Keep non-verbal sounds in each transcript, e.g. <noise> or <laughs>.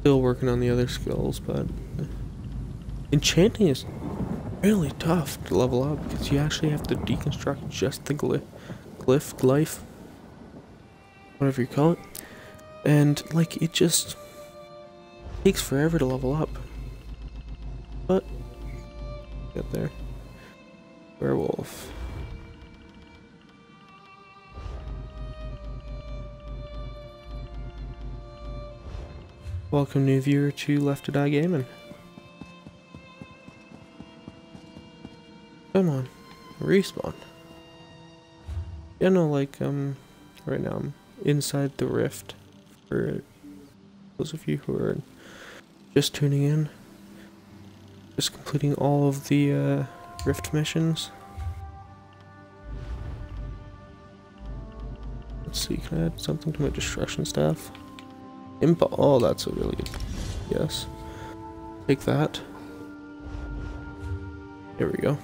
Still working on the other skills, but enchanting is really tough to level up because you actually have to deconstruct just the glyph, glyph, glyph, whatever you call it, and like it just takes forever to level up. But get there. Werewolf. Welcome new viewer to Left to Die Gaming. Come on, respawn. You know, like, um, right now I'm inside the rift for those of you who are just tuning in. Just completing all of the, uh, rift missions. Let's see, can I add something to my destruction staff? Imp oh, that's a really good yes. Take that. There we go.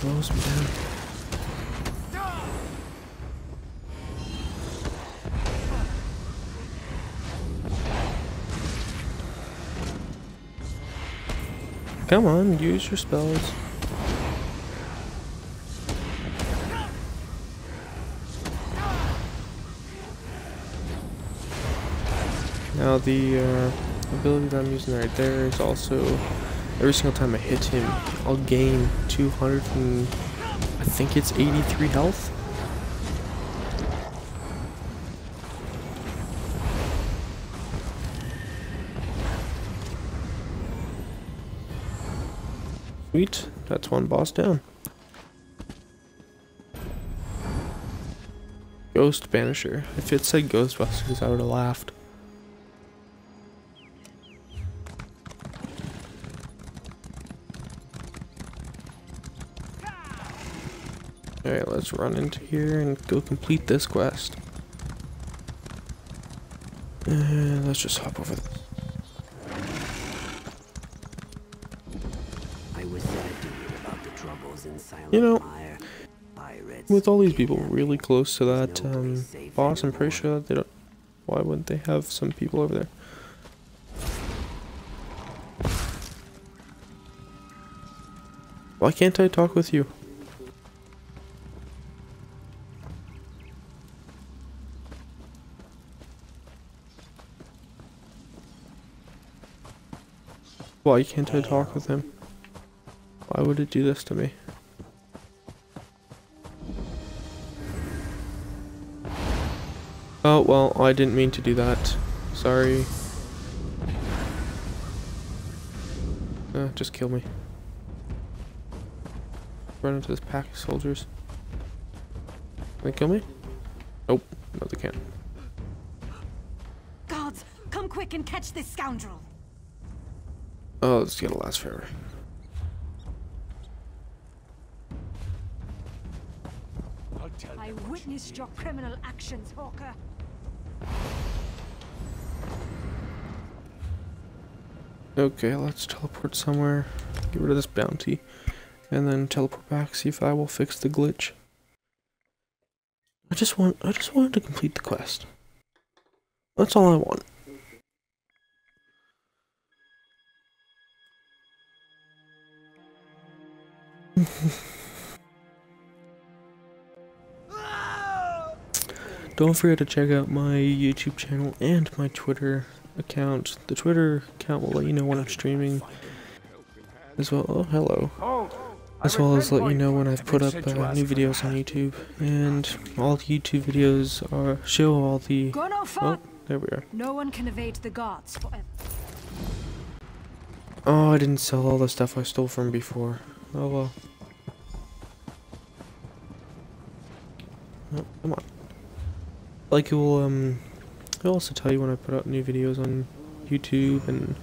Slows me down. Come on, use your spells. Now the uh, ability that I'm using right there is also every single time I hit him, I'll gain 200 and I think it's 83 health. Sweet, that's one boss down. Ghost Banisher. If it said Ghostbusters, I would have laughed. Let's run into here and go complete this quest. And let's just hop over this. I was sad to hear about the troubles in Silent You know, With all these people really close to that um, boss, I'm pretty sure that they don't. Why wouldn't they have some people over there? Why can't I talk with you? Why can't I talk with him? Why would it do this to me? Oh, well, I didn't mean to do that. Sorry. Uh, just kill me. Run into this pack of soldiers. Can they kill me? Nope. No, they can't. Guards, come quick and catch this scoundrel. Oh, is gonna last forever. I witnessed your criminal actions, Hawker. Okay, let's teleport somewhere. Get rid of this bounty. And then teleport back, see if I will fix the glitch. I just want I just wanted to complete the quest. That's all I want. <laughs> Don't forget to check out my YouTube channel and my Twitter account. The Twitter account will let you know when I'm streaming. As well, oh hello. As well as let you know when I've put up uh, new videos on YouTube. And all the YouTube videos are show all the. Oh, there we are. No one can evade the guards forever. Oh, I didn't sell all the stuff I stole from before. Oh well. Come on. Like it will um it'll also tell you when I put out new videos on YouTube and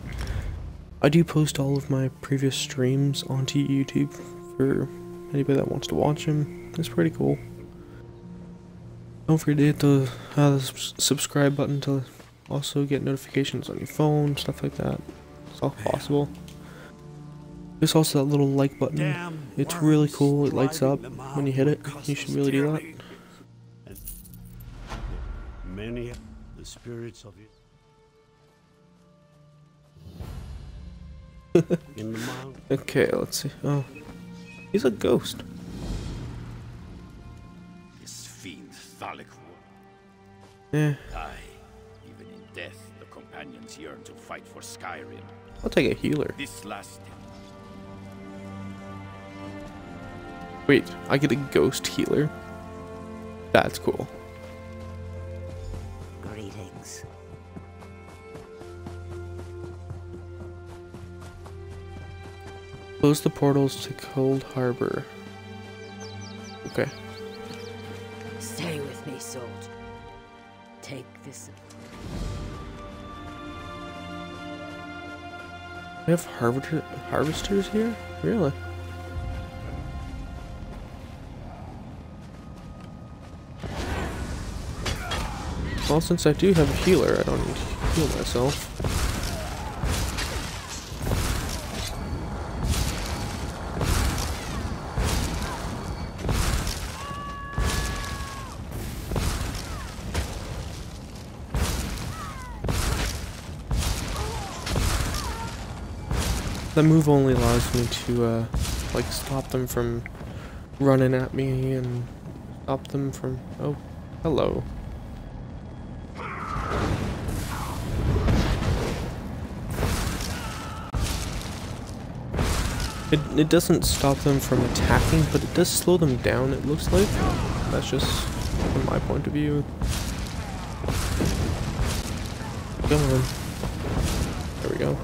I do post all of my previous streams onto YouTube for anybody that wants to watch them. It's pretty cool. Don't forget to hit the, uh, the subscribe button to also get notifications on your phone, stuff like that. It's all possible. There's also that little like button. Damn It's really cool. It lights up when you hit it. You should really do that. tyranny. And Many the spirits of it. <laughs> In the mount, Okay, let's see. Oh, he's a ghost. This fiend Thalic Yeah, Aye, even in death, the companions yearn to fight for Skyrim. I'll take a healer. This last Wait, I get a ghost healer. That's cool. greetings. Close the portals to Coldharbour. Okay. Stay with me, soldier. Take this. We have harvester harvesters here? Really? Well, since I do have a healer, I don't need to heal myself. That move only allows me to, uh, like, stop them from running at me and stop them from. Oh, hello. It, it doesn't stop them from attacking, but it does slow them down, it looks like. That's just from my point of view. Come on. There we go.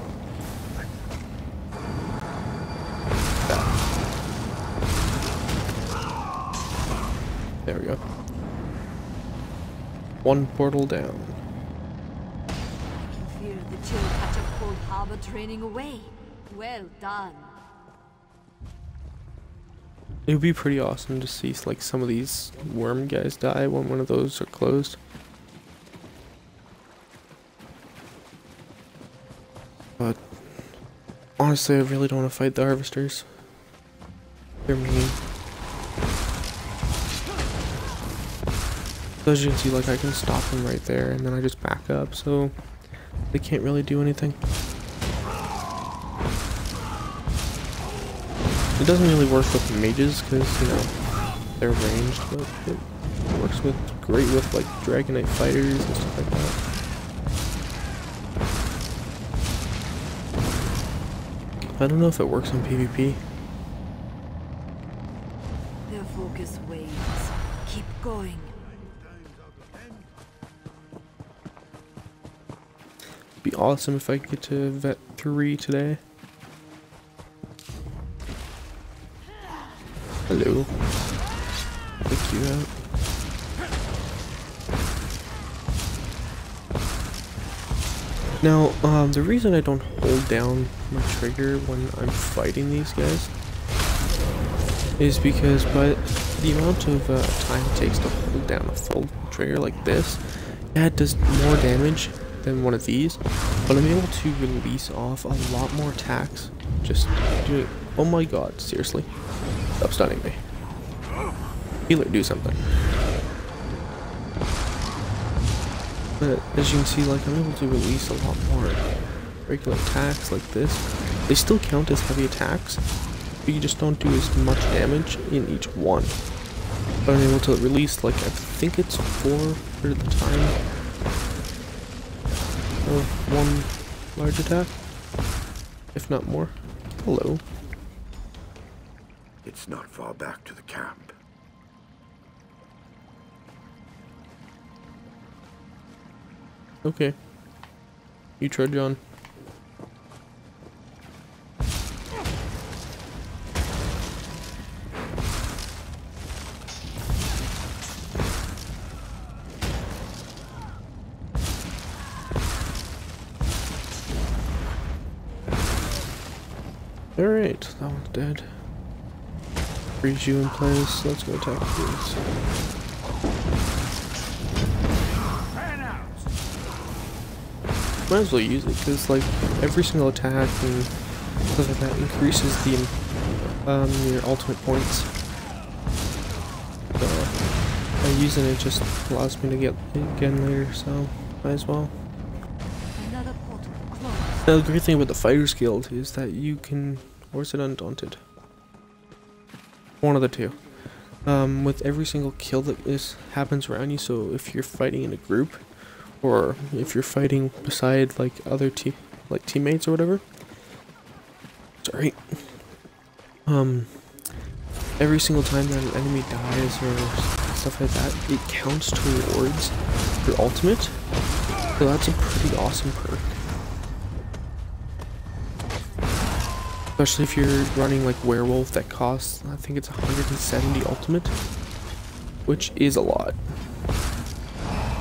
There we go. One portal down. You fear the chill touch of cold harbor draining away. Well done. It would be pretty awesome to see like some of these worm guys die when one of those are closed. But honestly, I really don't want to fight the harvesters. They're mean. So as you can see, like I can stop them right there, and then I just back up, so they can't really do anything. It doesn't really work with mages because you know they're ranged, but it works with great with like Dragonknight fighters and stuff like that. I don't know if it works on PvP. Their focus wanes. Keep going. Be awesome if I could get to vet three today. Hello. Pick you. Now, um, the reason I don't hold down my trigger when I'm fighting these guys is because by the amount of uh, time it takes to hold down a full trigger like this, it does more damage than one of these, but I'm able to release off a lot more attacks. Just, do oh my god, seriously. Stop stunning me. Healer, do something. But as you can see, like I'm able to release a lot more regular attacks like this. They still count as heavy attacks, but you just don't do as much damage in each one. But I'm able to release like I think it's four at the time. of one large attack, if not more. Hello. It's not far back to the camp. Okay. You trudge on. You in place. Let's go attack this. Might as well use it because like every single attack and stuff like that increases the um your ultimate points. So by using it just allows me to get it again later, so might as well. Another portal closed. Now the great thing about the Fighters Guild is that you can, or is it Undaunted? One of the two. Um, with every single kill that is happens around you, so if you're fighting in a group, or if you're fighting beside like other like teammates or whatever. Sorry. Um, every single time that an enemy dies or stuff like that, it counts towards your ultimate. So that's a pretty awesome perk. Especially if you're running like werewolf that costs, I think it's 170 ultimate, which is a lot.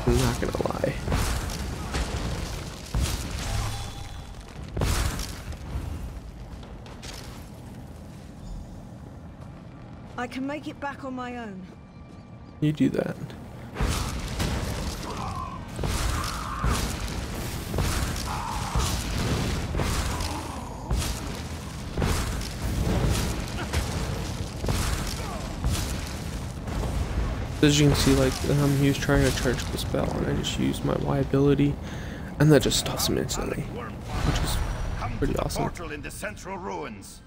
I'm not gonna lie. I can make it back on my own. You do that. As you can see, like, um, he was trying to charge the spell, and I just used my Y ability, and that just stops him instantly, which is pretty awesome. portal in the central ruins.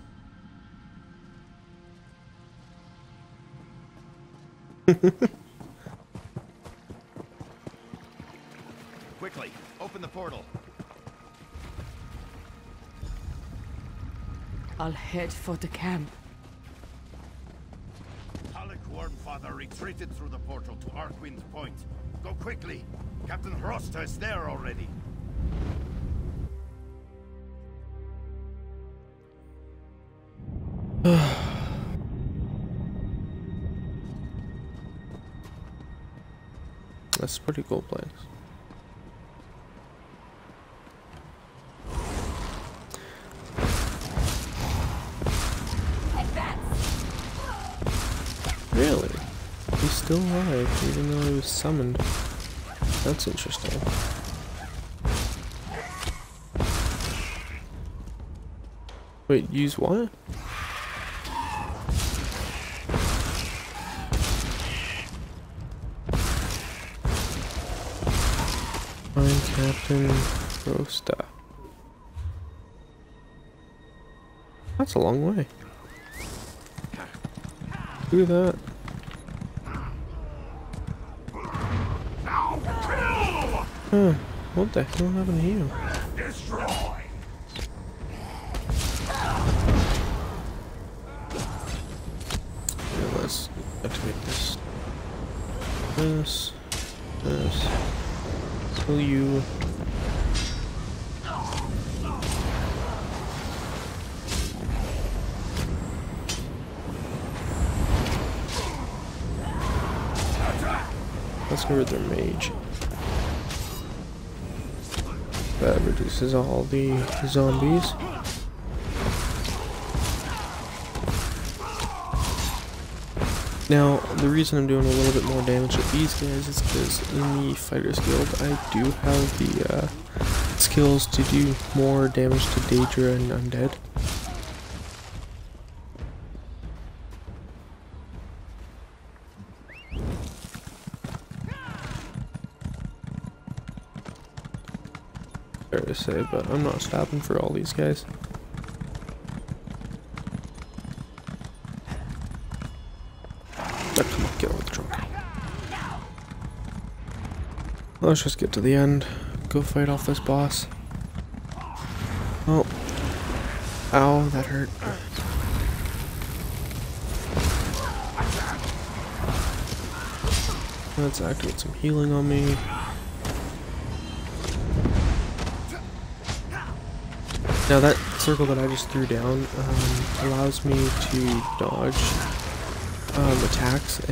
<laughs> Quickly, open the portal. I'll head for the camp. Wormfather retreated through the portal to Arkwind Point. Go quickly. Captain Hrosta is there already. <sighs> That's a pretty cool place. Really? Still alive, even though he was summoned. That's interesting. Wait, use what? Find Captain Hrosta. That's a long way. Do that. Huh, what the hell happened to you? Yeah, let's activate this. This. This. Kill you. Let's go with their mage. That reduces all the zombies. Now, the reason I'm doing a little bit more damage with these guys is because in the Fighters Guild, I do have the uh, skills to do more damage to Daedra and Undead. Say, but I'm not stopping for all these guys. Oh, come on, get the. Let's just get to the end. Go fight off this boss. Oh. Ow, that hurt. Let's activate some healing on me. Now that circle that I just threw down um, allows me to dodge um, attacks